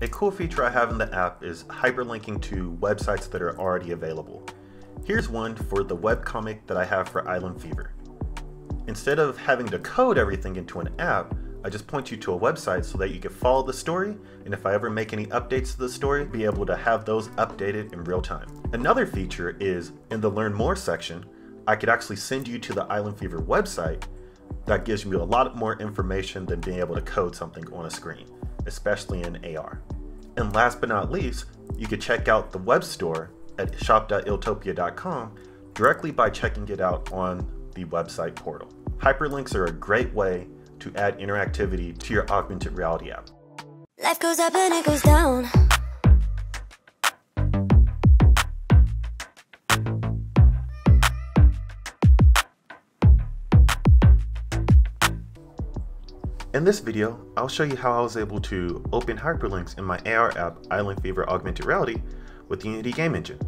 A cool feature I have in the app is hyperlinking to websites that are already available. Here's one for the webcomic that I have for Eyelnd Feevr. Instead of having to code everything into an app, I just point you to a website so that you can follow the story, and if I ever make any updates to the story, be able to have those updated in real time. Another feature is in the Learn More section, I could actually send you to the Eyelnd Feevr website that gives you a lot more information than being able to code something on a screen, especially in AR. And last but not least, you could check out the web store at shop.iltopia.com directly by checking it out on the website portal. Hyperlinks are a great way to add interactivity to your augmented reality app. Life goes up and it goes down. In this video, I'll show you how I was able to open hyperlinks in my AR app Eyelnd Feevr Augmented Reality with the Unity Game Engine.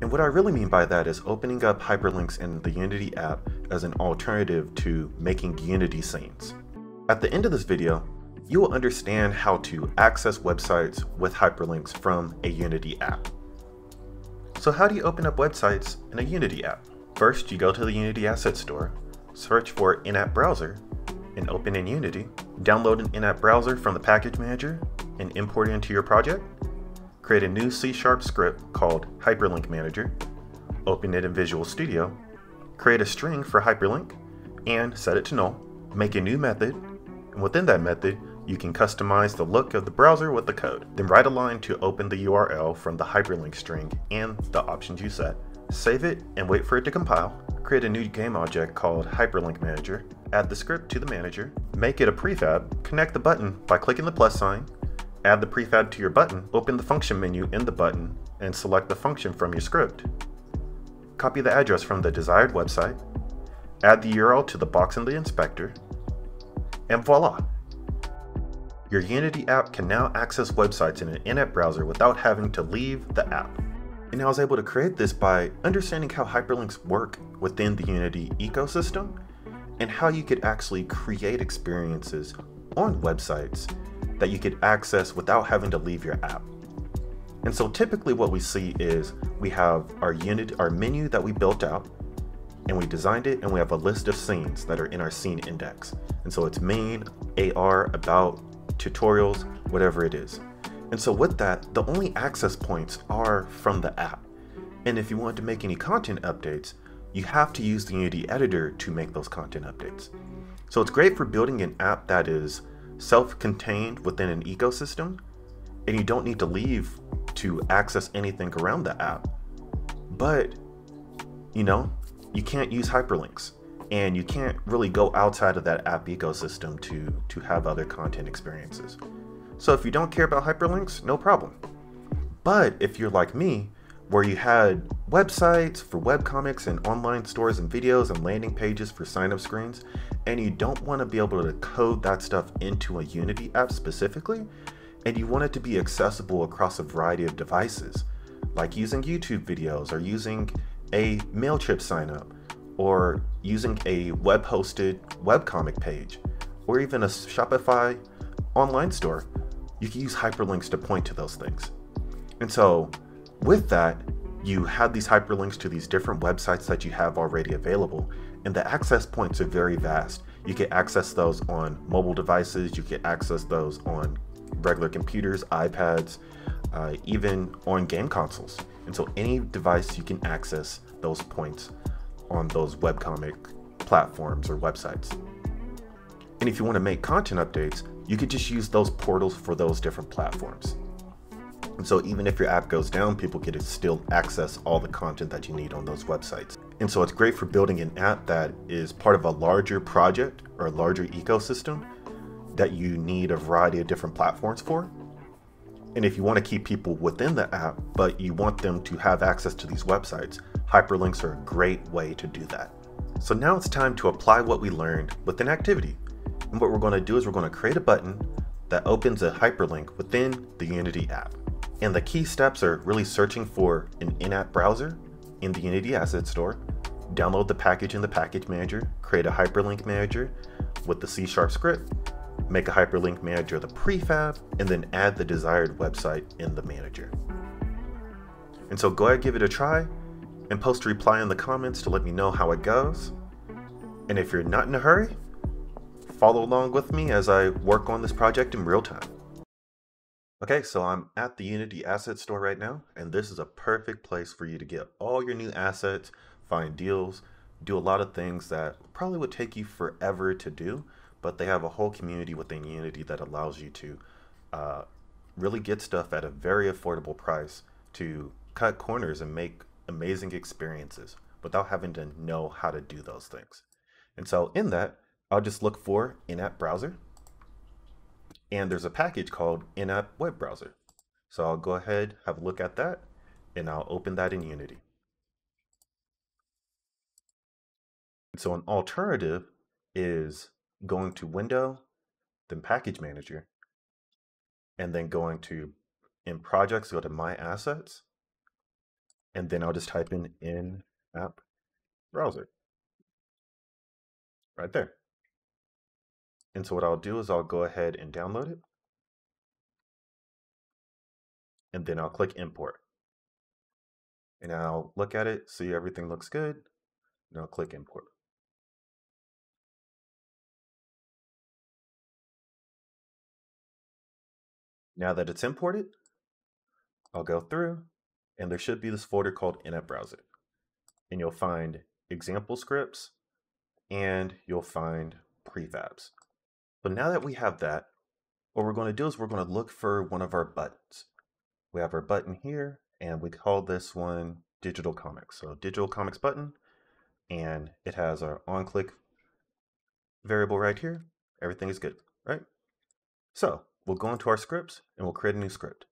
And what I really mean by that is opening up hyperlinks in the Unity app as an alternative to making Unity scenes. At the end of this video, you will understand how to access websites with hyperlinks from a Unity app. So how do you open up websites in a Unity app? First, you go to the Unity Asset Store, search for in-app browser, and open in Unity. Download an in-app browser from the package manager and import it into your project. Create a new C-sharp script called Hyperlink Manager. Open it in Visual Studio. Create a string for hyperlink and set it to null. Make a new method and within that method, you can customize the look of the browser with the code. Then write a line to open the URL from the hyperlink string and the options you set. Save it and wait for it to compile. Create a new game object called Hyperlink Manager. Add the script to the manager. Make it a prefab. Connect the button by clicking the plus sign. Add the prefab to your button. Open the function menu in the button and select the function from your script. Copy the address from the desired website. Add the URL to the box in the inspector and voila! Your Unity app can now access websites in an in-app browser without having to leave the app. And I was able to create this by understanding how hyperlinks work within the Unity ecosystem and how you could actually create experiences on websites that you could access without having to leave your app. And so typically what we see is we have our unit, our menu that we built out, and we designed it and we have a list of scenes that are in our scene index. And so it's main, AR, about, tutorials, whatever it is. And so with that, the only access points are from the app. And if you want to make any content updates, you have to use the Unity editor to make those content updates. So it's great for building an app that is self-contained within an ecosystem, and you don't need to leave to access anything around the app. But, you know, you can't use hyperlinks and you can't really go outside of that app ecosystem to to have other content experiences. So if you don't care about hyperlinks, no problem. But if you're like me, where you had websites for webcomics and online stores and videos and landing pages for sign up screens, and you don't want to be able to code that stuff into a Unity app specifically, and you want it to be accessible across a variety of devices, like using YouTube videos or using a MailChimp sign up, or using a web hosted webcomic page, or even a Shopify online store, you can use hyperlinks to point to those things. And so, with that, you have these hyperlinks to these different websites that you have already available, and the access points are very vast. You can access those on mobile devices, you can access those on regular computers, iPads, uh, even on game consoles. And so any device you can access those points on those webcomic platforms or websites. And if you want to make content updates, you could just use those portals for those different platforms. And so even if your app goes down, people can still access all the content that you need on those websites. And so it's great for building an app that is part of a larger project or a larger ecosystem that you need a variety of different platforms for. And if you want to keep people within the app, but you want them to have access to these websites, hyperlinks are a great way to do that. So now it's time to apply what we learned with an activity. And what we're going to do is we're going to create a button that opens a hyperlink within the Unity app. And the key steps are really searching for an in-app browser in the Unity Asset Store, download the package in the package manager, create a hyperlink manager with the C-sharp script, make a hyperlink manager the prefab, and then add the desired website in the manager. And so go ahead, give it a try, and post a reply in the comments to let me know how it goes. And if you're not in a hurry, follow along with me as I work on this project in real time. Okay, so I'm at the Unity Asset Store right now, and this is a perfect place for you to get all your new assets, find deals, do a lot of things that probably would take you forever to do, but they have a whole community within Unity that allows you to uh, really get stuff at a very affordable price to cut corners and make amazing experiences without having to know how to do those things. And so in that, I'll just look for in-app browser. And there's a package called in-app web browser. So I'll go ahead, have a look at that, and I'll open that in Unity. So an alternative is going to Window, then Package Manager, and then going to in Projects, go to My Assets, and then I'll just type in in app browser right there. And so what I'll do is I'll go ahead and download it. And then I'll click import. And I'll look at it, see everything looks good, and I'll click import. Now that it's imported, I'll go through and there should be this folder called in-app browser. And you'll find example scripts and you'll find prefabs. But now that we have that, what we're going to do is we're going to look for one of our buttons. We have our button here and we call this one digital comics. So digital comics button and it has our on click variable right here. Everything is good, right? So we'll go into our scripts and we'll create a new script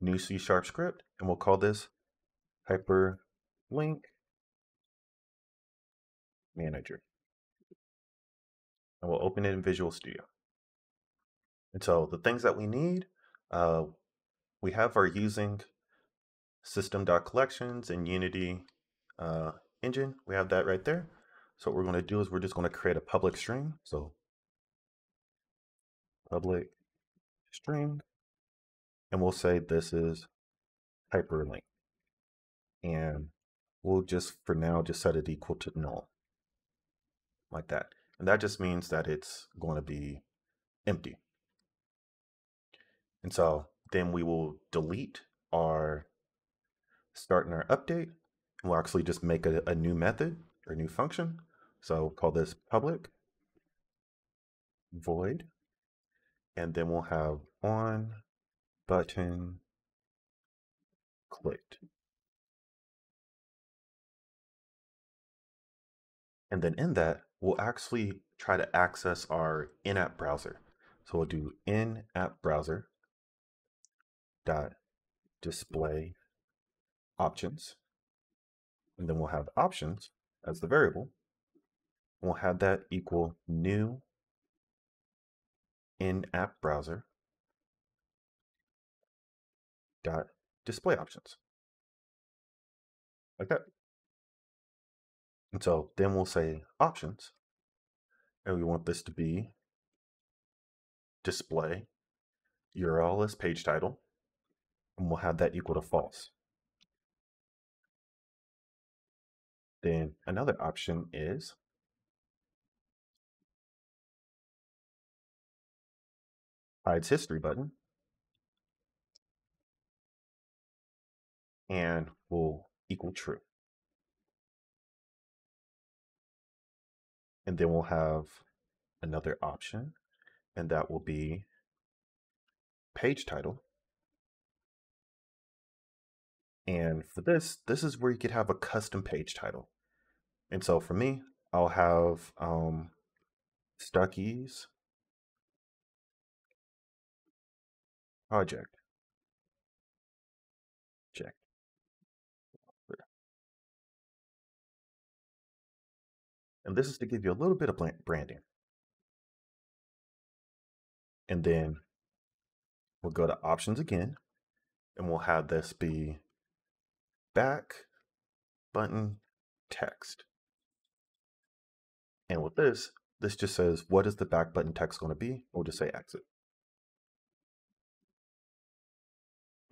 new C sharp script, and we'll call this hyperlink manager. And we'll open it in Visual Studio. And so the things that we need, uh, we have our using system.collections and Unity uh, engine. We have that right there. So what we're going to do is we're just going to create a public string. So public string and we'll say this is hyperlink. And we'll just, for now, just set it equal to null, like that. And that just means that it's going to be empty. And so then we will delete our start and our update. We'll actually just make a, a new method or new function. So we'll call this public void. And then we'll have on button clicked. And then in that, we'll actually try to access our in-app browser. So we'll do in-app browser dot display options. And then we'll have options as the variable. We'll have that equal new in-app browser dot display options like that. And so then we'll say options, and we want this to be display URL as page title, and we'll have that equal to false. Then another option is hides history button. and we'll equal true. And then we'll have another option, and that will be page title. And for this, this is where you could have a custom page title. And so for me, I'll have um, Stuckey's project. And this is to give you a little bit of branding. And then we'll go to options again, and we'll have this be back button text. And with this, this just says, what is the back button text going to be? We'll just say exit.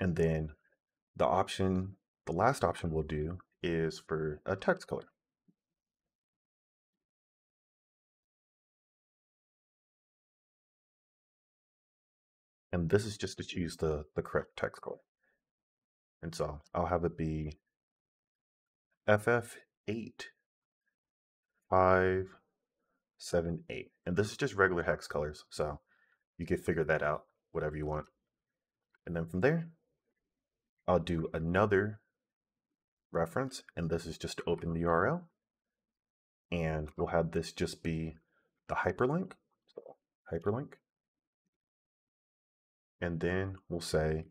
And then the option, the last option we'll do is for a text color. And this is just to choose the, the correct text color. And so I'll have it be FF8 5 7 8. And this is just regular hex colors, so you can figure that out whatever you want. And then from there, I'll do another reference, and this is just to open the URL. And we'll have this just be the hyperlink. So hyperlink and then we'll say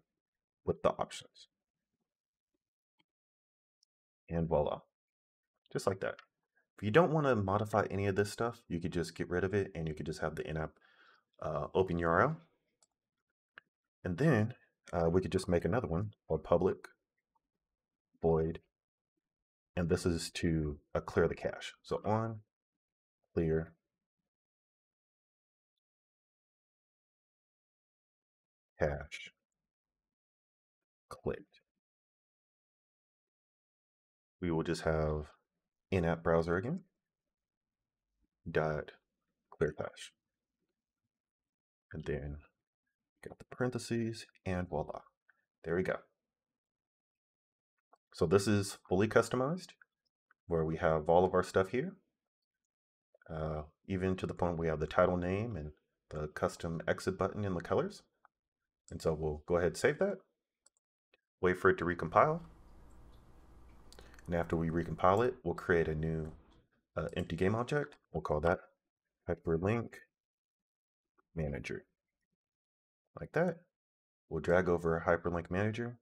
with the options. And voila, just like that. If you don't want to modify any of this stuff, you could just get rid of it and you could just have the in-app uh, open URL. And then uh, we could just make another one called public void. And this is to uh, clear the cache. So on clear cache clicked. We will just have in-app browser again. Dot clear cache and then got the parentheses and voila there we go. So this is fully customized where we have all of our stuff here. Uh, even to the point we have the title name and the custom exit button in the colors and so we'll go ahead and save that, wait for it to recompile. And after we recompile it, we'll create a new uh, empty game object. We'll call that hyperlink manager. Like that. We'll drag over hyperlink manager.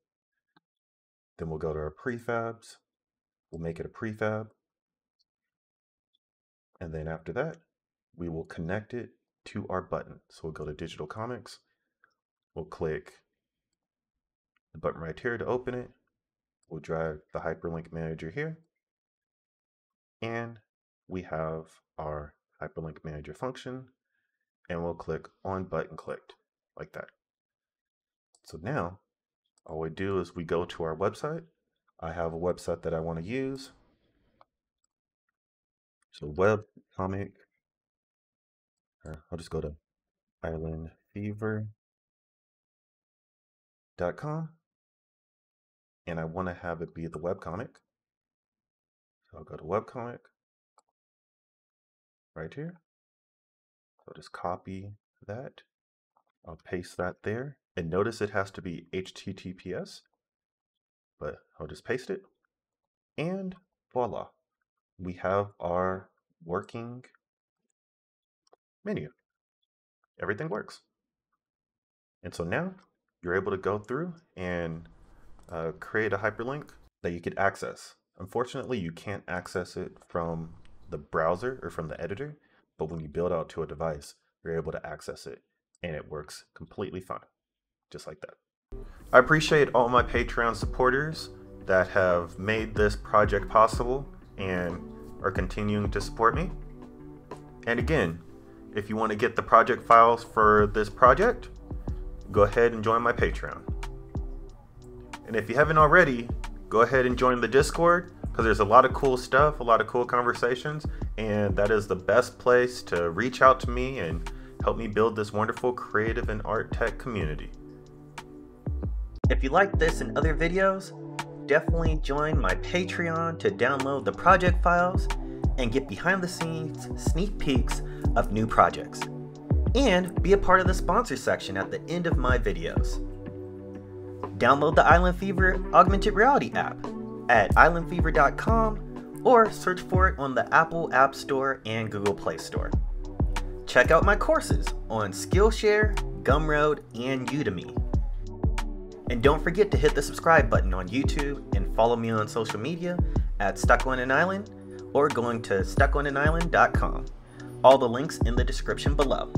Then we'll go to our prefabs. We'll make it a prefab. And then after that, we will connect it to our button. So we'll go to digital comics We'll click the button right here to open it. We'll drag the hyperlink manager here. And we have our hyperlink manager function. And we'll click on button clicked like that. So now all we do is we go to our website. I have a website that I want to use. So web comic, uh, I'll just go to Eyelnd Feevr com and I want to have it be the webcomic. So I'll go to webcomic right here. So just copy that. I'll paste that there. And notice it has to be HTTPS, but I'll just paste it. And voila, we have our working menu. Everything works. And so now you're able to go through and uh, create a hyperlink that you could access. Unfortunately, you can't access it from the browser or from the editor, but when you build out to a device, you're able to access it and it works completely fine, just like that. I appreciate all my Patreon supporters that have made this project possible and are continuing to support me. And again, if you want to get the project files for this project, go ahead and join my Patreon. And if you haven't already, go ahead and join the Discord because there's a lot of cool stuff, a lot of cool conversations, and that is the best place to reach out to me and help me build this wonderful creative and art tech community. If you like this and other videos, definitely join my Patreon to download the project files and get behind the scenes sneak peeks of new projects and be a part of the sponsor section at the end of my videos. Download the Eyelnd Feevr augmented reality app at eyelndfeevr.com or search for it on the Apple App Store and Google Play Store. Check out my courses on Skillshare, Gumroad, and Udemy. And don't forget to hit the subscribe button on YouTube and follow me on social media at Stuck on an Eyeland or going to stuckonaneyeland.com. All the links in the description below.